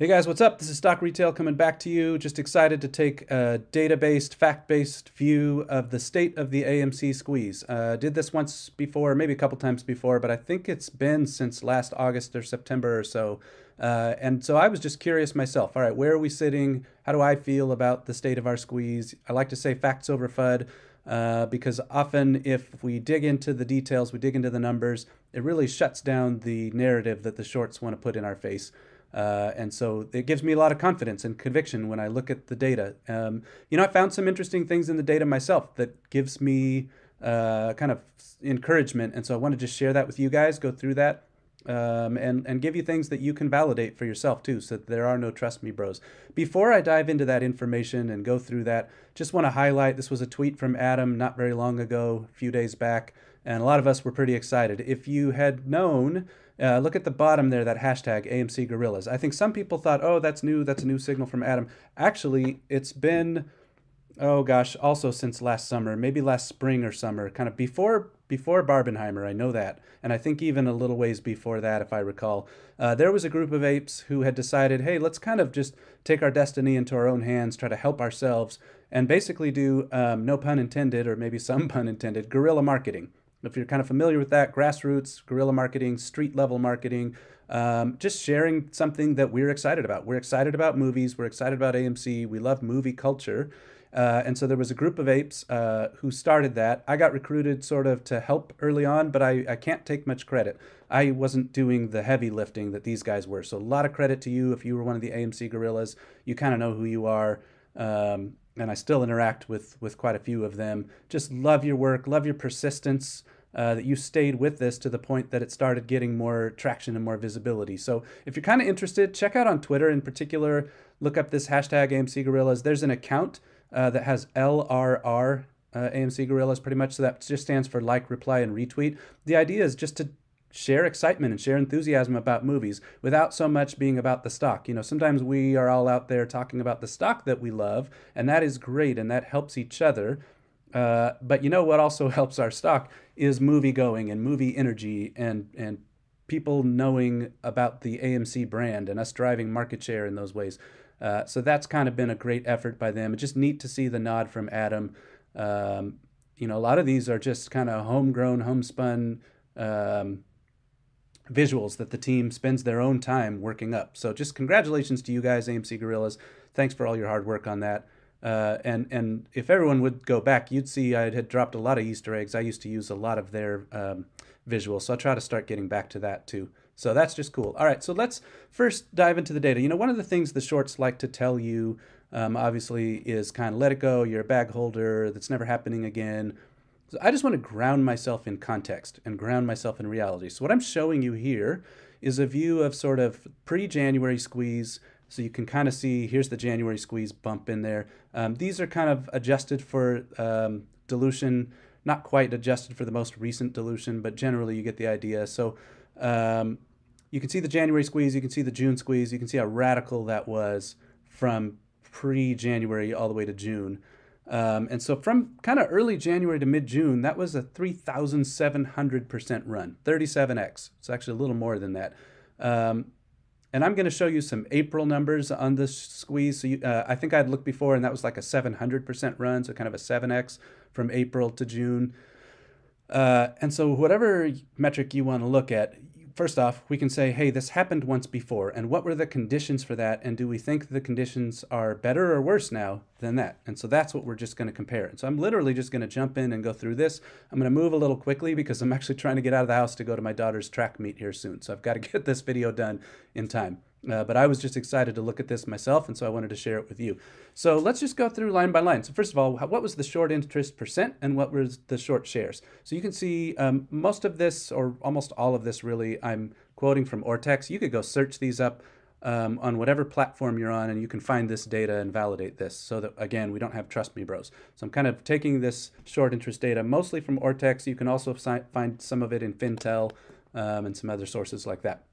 Hey guys, what's up? This is Stock Retail coming back to you. Just excited to take a data-based, fact-based view of the state of the AMC squeeze. Uh, did this once before, maybe a couple times before, but I think it's been since last August or September or so. Uh, and so I was just curious myself. All right, where are we sitting? How do I feel about the state of our squeeze? I like to say facts over FUD. Uh, because often if we dig into the details, we dig into the numbers, it really shuts down the narrative that the shorts want to put in our face. Uh, and so it gives me a lot of confidence and conviction when I look at the data. Um, you know, I found some interesting things in the data myself that gives me uh, kind of encouragement. And so I want to just share that with you guys, go through that, um, and, and give you things that you can validate for yourself too, so that there are no trust me bros. Before I dive into that information and go through that, just want to highlight this was a tweet from Adam not very long ago, a few days back, and a lot of us were pretty excited. If you had known, uh, look at the bottom there, that hashtag AMC Gorillas. I think some people thought, oh, that's new, that's a new signal from Adam. Actually, it's been, oh gosh, also since last summer, maybe last spring or summer, kind of before before Barbenheimer, I know that. And I think even a little ways before that, if I recall, uh, there was a group of apes who had decided, hey, let's kind of just take our destiny into our own hands, try to help ourselves, and basically do, um, no pun intended, or maybe some pun intended, guerrilla marketing. If you're kind of familiar with that, grassroots, guerrilla marketing, street level marketing, um, just sharing something that we're excited about. We're excited about movies. We're excited about AMC. We love movie culture. Uh, and so there was a group of apes uh, who started that. I got recruited sort of to help early on, but I, I can't take much credit. I wasn't doing the heavy lifting that these guys were. So a lot of credit to you if you were one of the AMC gorillas. You kind of know who you are. Um, and I still interact with with quite a few of them. Just love your work, love your persistence. Uh, that you stayed with this to the point that it started getting more traction and more visibility. So if you're kind of interested, check out on Twitter in particular. Look up this hashtag AMC Gorillas. There's an account uh, that has LRR uh, AMC Gorillas pretty much. So that just stands for like, reply, and retweet. The idea is just to share excitement and share enthusiasm about movies without so much being about the stock. You know, sometimes we are all out there talking about the stock that we love, and that is great and that helps each other. Uh, but you know what also helps our stock is movie going and movie energy and and people knowing about the AMC brand and us driving market share in those ways. Uh, so that's kind of been a great effort by them. It's just neat to see the nod from Adam. Um, you know, a lot of these are just kind of homegrown, homespun um, visuals that the team spends their own time working up. So just congratulations to you guys, AMC Gorillas. Thanks for all your hard work on that. Uh, and and if everyone would go back, you'd see I had dropped a lot of Easter eggs. I used to use a lot of their um, visuals, so I'll try to start getting back to that too. So that's just cool. All right, so let's first dive into the data. You know, one of the things the shorts like to tell you, um, obviously, is kind of let it go. You're a bag holder. That's never happening again. So I just want to ground myself in context and ground myself in reality. So what I'm showing you here is a view of sort of pre-January squeeze so you can kind of see, here's the January squeeze bump in there. Um, these are kind of adjusted for um, dilution, not quite adjusted for the most recent dilution, but generally you get the idea. So um, you can see the January squeeze, you can see the June squeeze, you can see how radical that was from pre-January all the way to June. Um, and so from kind of early January to mid-June, that was a 3,700% run, 37x. It's actually a little more than that. Um, and I'm going to show you some April numbers on this squeeze. So you, uh, I think I'd looked before, and that was like a 700% run, so kind of a 7x from April to June. Uh, and so whatever metric you want to look at, first off, we can say, hey, this happened once before, and what were the conditions for that? And do we think the conditions are better or worse now than that? And so that's what we're just going to compare. And so I'm literally just going to jump in and go through this. I'm going to move a little quickly because I'm actually trying to get out of the house to go to my daughter's track meet here soon. So I've got to get this video done in time. Uh, but I was just excited to look at this myself, and so I wanted to share it with you. So let's just go through line by line. So first of all, what was the short interest percent, and what was the short shares? So you can see um, most of this, or almost all of this really, I'm quoting from Ortex. You could go search these up um, on whatever platform you're on, and you can find this data and validate this. So that, again, we don't have trust me bros. So I'm kind of taking this short interest data mostly from Ortex. You can also find some of it in Fintel um, and some other sources like that.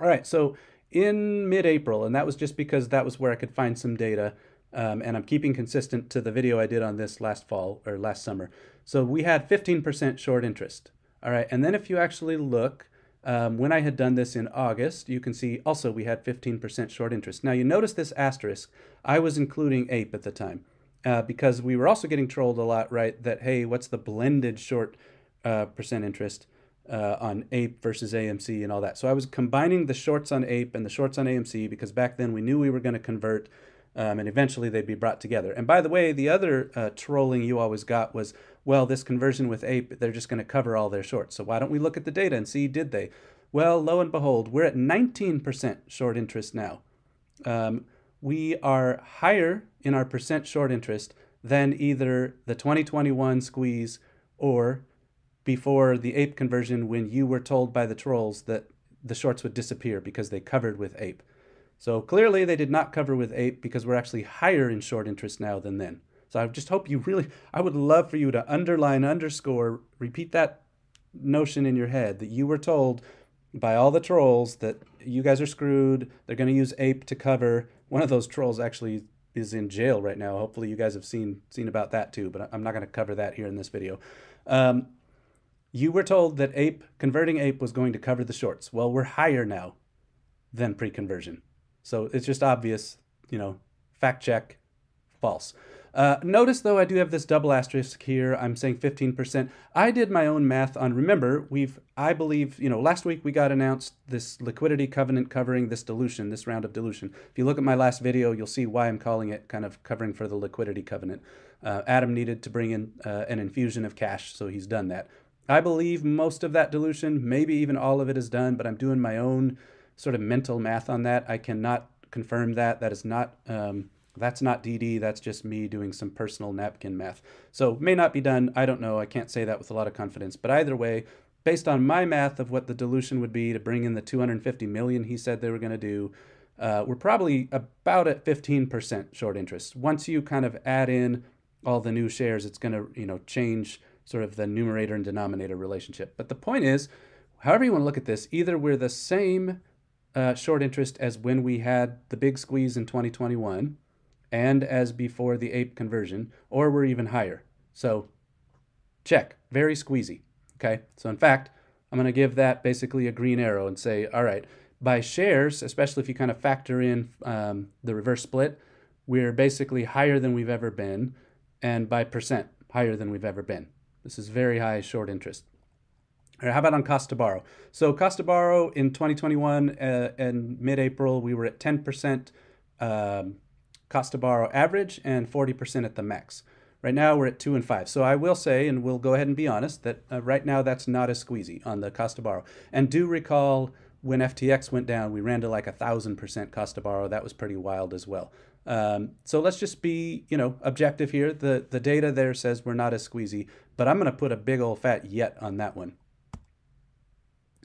All right, so in mid-April, and that was just because that was where I could find some data. Um, and I'm keeping consistent to the video I did on this last fall or last summer. So we had 15% short interest. All right, and then if you actually look, Um, when I had done this in August, you can see also we had 15% short interest. Now you notice this asterisk. I was including APE at the time uh, because we were also getting trolled a lot, right? That, hey, what's the blended short uh, percent interest uh, on APE versus AMC and all that. So I was combining the shorts on APE and the shorts on AMC because back then we knew we were going to convert um, and eventually they'd be brought together. And by the way, the other uh, trolling you always got was, well, this conversion with APE, they're just going to cover all their shorts. So why don't we look at the data and see, did they? Well, lo and behold, we're at 19% short interest now. Um, we are higher in our percent short interest than either the 2021 squeeze or before the ape conversion when you were told by the trolls that the shorts would disappear because they covered with ape. So clearly they did not cover with ape because we're actually higher in short interest now than then. So I just hope you really, I would love for you to underline, underscore, repeat that notion in your head that you were told by all the trolls that you guys are screwed. They're going to use ape to cover. One of those trolls actually is in jail right now. Hopefully you guys have seen seen about that too, but I'm not going to cover that here in this video. Um, you were told that ape converting ape was going to cover the shorts. Well, we're higher now than pre-conversion. So it's just obvious, you know, fact check, false. Uh, notice though, I do have this double asterisk here. I'm saying 15%. I did my own math on, remember, we've, I believe, you know, last week we got announced this liquidity covenant covering this dilution, this round of dilution. If you look at my last video, you'll see why I'm calling it kind of covering for the liquidity covenant. Uh, Adam needed to bring in uh, an infusion of cash, so he's done that. I believe most of that dilution, maybe even all of it is done, but I'm doing my own sort of mental math on that. I cannot confirm that. That is not um, that's not DD. That's just me doing some personal napkin math. So may not be done. I don't know. I can't say that with a lot of confidence. But either way, based on my math of what the dilution would be to bring in the 250 million he said they were going to do, uh, we're probably about at 15% short interest. Once you kind of add in all the new shares, it's going to you know change sort of the numerator and denominator relationship. But the point is, however you want to look at this, either we're the same uh, short interest as when we had the big squeeze in 2021 and as before the ape conversion, or we're even higher. So check, very squeezy. Okay, so in fact, I'm going to give that basically a green arrow and say, all right, by shares, especially if you kind of factor in um, the reverse split, we're basically higher than we've ever been, and by percent, higher than we've ever been. This is very high short interest. Or how about on cost to borrow? So cost to borrow in 2021 uh, and mid-April, we were at 10% um, cost to borrow average and 40% at the max. Right now we're at two and five. So I will say, and we'll go ahead and be honest, that uh, right now that's not as squeezy on the cost to borrow. And do recall when FTX went down, we ran to like a thousand percent cost to borrow. That was pretty wild as well. Um, so let's just be, you know, objective here. The the data there says we're not as squeezy, but I'm going to put a big old fat yet on that one.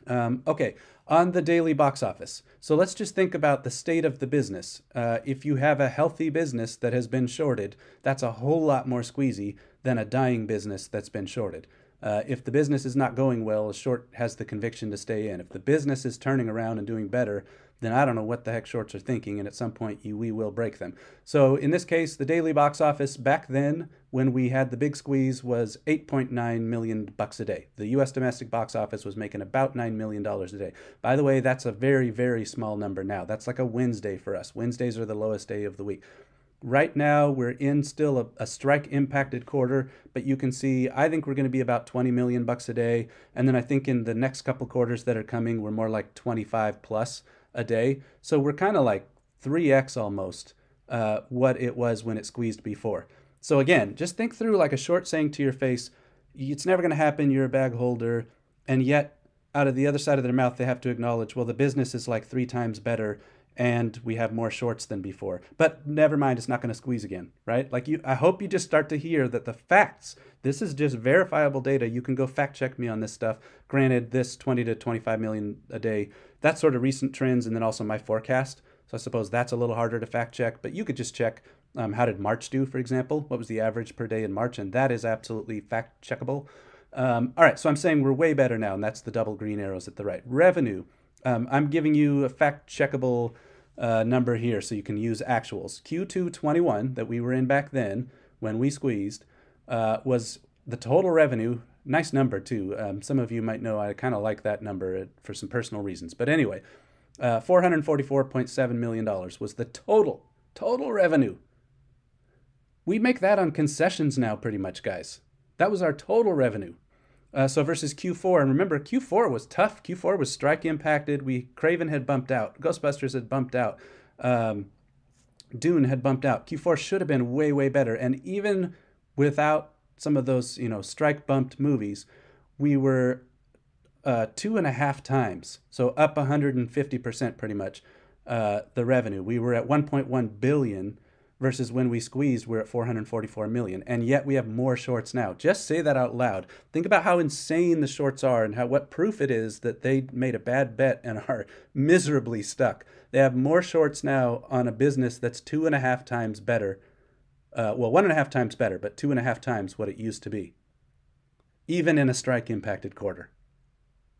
Um, okay, on the daily box office. So let's just think about the state of the business. Uh, if you have a healthy business that has been shorted, that's a whole lot more squeezy than a dying business that's been shorted. Uh, if the business is not going well, a short has the conviction to stay in. If the business is turning around and doing better, then I don't know what the heck shorts are thinking, and at some point you, we will break them. So in this case, the daily box office back then, when we had the big squeeze, was 8.9 million bucks a day. The U.S. domestic box office was making about nine million dollars a day. By the way, that's a very very small number now. That's like a Wednesday for us. Wednesdays are the lowest day of the week. Right now, we're in still a, a, strike impacted quarter, but you can see I think we're going to be about 20 million bucks a day. And then I think in the next couple quarters that are coming, we're more like 25 plus a day. So we're kind of like 3x almost uh, what it was when it squeezed before. So again, just think through like a short saying to your face, it's never going to happen, you're a bag holder. And yet, out of the other side of their mouth, they have to acknowledge, well, the business is like three times better and we have more shorts than before. But never mind, it's not going to squeeze again, right? Like you I hope you just start to hear that the facts, this is just verifiable data. You can go fact check me on this stuff. Granted, this 20 to 25 million a day, that's sort of recent trends and then also my forecast. So I suppose that's a little harder to fact check, but you could just check um, how did March do, for example? What was the average per day in March? And that is absolutely fact checkable. Um, all right, so I'm saying we're way better now, and that's the double green arrows at the right. Revenue. Um, I'm giving you a fact checkable uh, number here so you can use actuals. Q2 21 that we were in back then when we squeezed uh, was the total revenue Nice number, too. Um, some of you might know I kind of like that number for some personal reasons. But anyway, uh, $444.7 million was the total, total revenue. We make that on concessions now, pretty much, guys. That was our total revenue. Uh, so versus Q4, and remember, Q4 was tough. Q4 was strike impacted. We Kraven had bumped out. Ghostbusters had bumped out. Um, Dune had bumped out. Q4 should have been way, way better. And even without some of those, you know, strike bumped movies, we were uh, two and a half times, so up 150% pretty much, uh, the revenue. We were at 1.1 billion versus when we squeezed, we're at 444 million. And yet we have more shorts now. Just say that out loud. Think about how insane the shorts are and how what proof it is that they made a bad bet and are miserably stuck. They have more shorts now on a business that's two and a half times better uh, well, one and a half times better, but two and a half times what it used to be, even in a strike impacted quarter,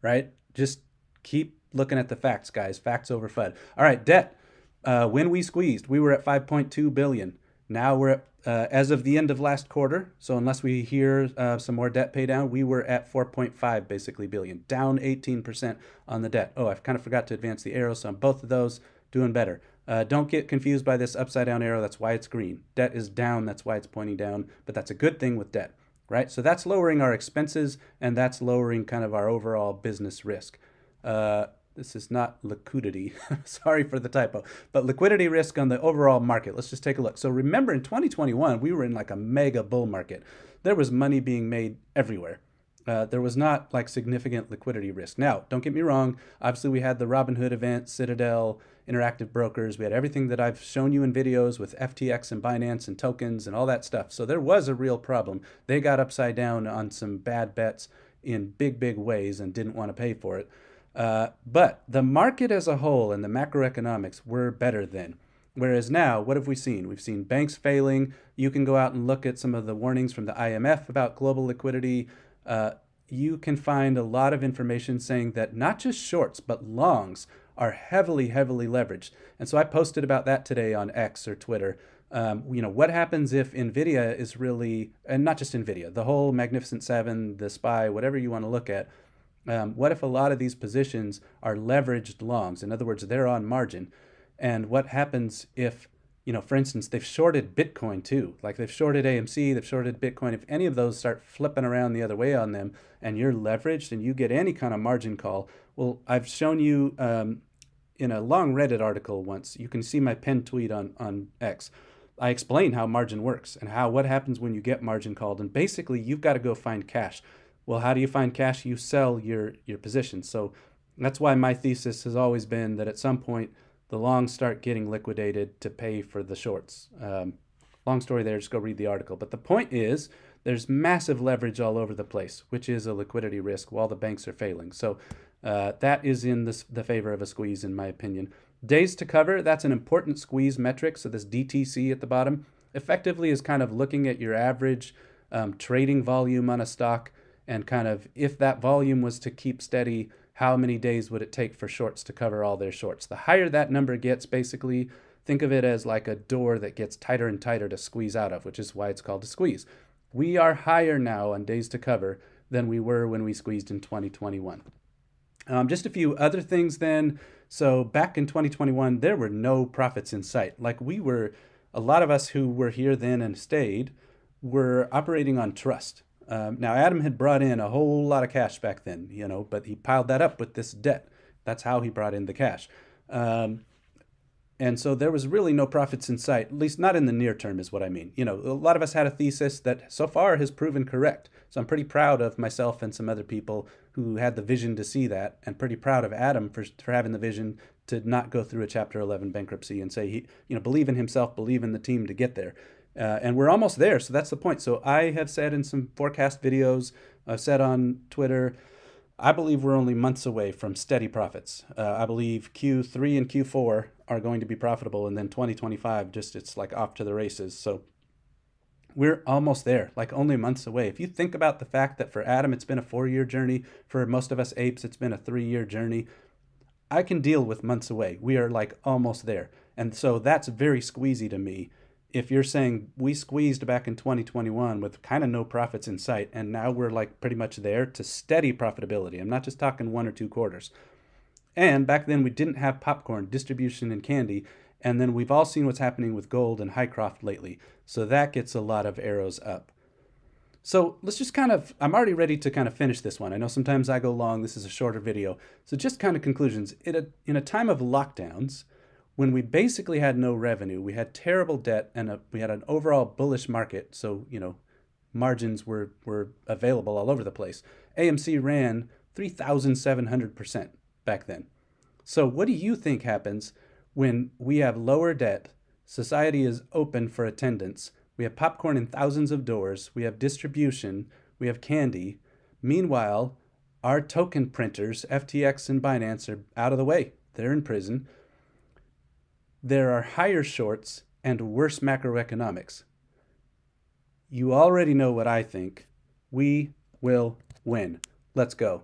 right? Just keep looking at the facts, guys. Facts over FUD. All right, debt. Uh, when we squeezed, we were at 5.2 billion. Now we're at, uh, as of the end of last quarter. So unless we hear uh, some more debt pay down, we were at 4.5 basically billion, down 18% on the debt. Oh, I've kind of forgot to advance the arrow. So on both of those, doing better. Uh, don't get confused by this upside down arrow. That's why it's green. Debt is down. That's why it's pointing down. But that's a good thing with debt, right? So that's lowering our expenses and that's lowering kind of our overall business risk. Uh, this is not liquidity. Sorry for the typo, but liquidity risk on the overall market. Let's just take a look. So remember in 2021, we were in like a mega bull market. There was money being made everywhere. Uh, there was not like significant liquidity risk. Now, don't get me wrong. Obviously, we had the Robinhood event, Citadel, Interactive Brokers. We had everything that I've shown you in videos with FTX and Binance and tokens and all that stuff. So there was a real problem. They got upside down on some bad bets in big, big ways and didn't want to pay for it. Uh, but the market as a whole and the macroeconomics were better then. Whereas now, what have we seen? We've seen banks failing. You can go out and look at some of the warnings from the IMF about global liquidity. Uh, you can find a lot of information saying that not just shorts, but longs are heavily, heavily leveraged. And so I posted about that today on X or Twitter. Um, you know, what happens if NVIDIA is really, and not just NVIDIA, the whole Magnificent Seven, the SPY, whatever you want to look at, um, what if a lot of these positions are leveraged longs? In other words, they're on margin. And what happens if you know, for instance, they've shorted Bitcoin too. Like they've shorted AMC, they've shorted Bitcoin. If any of those start flipping around the other way on them and you're leveraged and you get any kind of margin call, well, I've shown you um, in a long Reddit article once, you can see my pinned tweet on, on X. I explain how margin works and how what happens when you get margin called. And basically, you've got to go find cash. Well, how do you find cash? You sell your, your position. So that's why my thesis has always been that at some point, the longs start getting liquidated to pay for the shorts. Um, long story there, just go read the article. But the point is, there's massive leverage all over the place, which is a liquidity risk while the banks are failing. So uh, that is in this, the favor of a squeeze, in my opinion. Days to cover, that's an important squeeze metric. So this DTC at the bottom effectively is kind of looking at your average um, trading volume on a stock and kind of if that volume was to keep steady how many days would it take for shorts to cover all their shorts? The higher that number gets, basically, think of it as like a door that gets tighter and tighter to squeeze out of, which is why it's called a squeeze. We are higher now on days to cover than we were when we squeezed in 2021. Um, just a few other things then. So back in 2021, there were no profits in sight. Like we were, a lot of us who were here then and stayed were operating on trust. Um, now, Adam had brought in a whole lot of cash back then, you know, but he piled that up with this debt. That's how he brought in the cash. Um, and so there was really no profits in sight, at least not in the near term, is what I mean. You know, a lot of us had a thesis that so far has proven correct. So I'm pretty proud of myself and some other people who had the vision to see that, and pretty proud of Adam for, for having the vision to not go through a Chapter 11 bankruptcy and say he, you know, believe in himself, believe in the team to get there. Uh, and we're almost there. So that's the point. So I have said in some forecast videos, I've said on Twitter, I believe we're only months away from steady profits. Uh, I believe Q3 and Q4 are going to be profitable, and then 2025 just it's like off to the races. So we're almost there, like only months away. If you think about the fact that for Adam it's been a four-year journey, for most of us apes it's been a three-year journey, I can deal with months away. We are like almost there, and so that's very squeezy to me if you're saying we squeezed back in 2021 with kind of no profits in sight, and now we're like pretty much there to steady profitability. I'm not just talking one or two quarters. And back then we didn't have popcorn, distribution, and candy. And then we've all seen what's happening with gold and Hycroft lately. So that gets a lot of arrows up. So let's just kind of, I'm already ready to kind of finish this one. I know sometimes I go long, this is a shorter video. So just kind of conclusions. In a, in a time of lockdowns, when we basically had no revenue, we had terrible debt, and a, we had an overall bullish market. So, you know, margins were, were available all over the place. AMC ran 3,700% back then. So, what do you think happens when we have lower debt, society is open for attendance, we have popcorn in thousands of doors, we have distribution, we have candy? Meanwhile, our token printers, FTX and Binance, are out of the way. They're in prison. There are higher shorts and worse macroeconomics. You already know what I think. We will win. Let's go.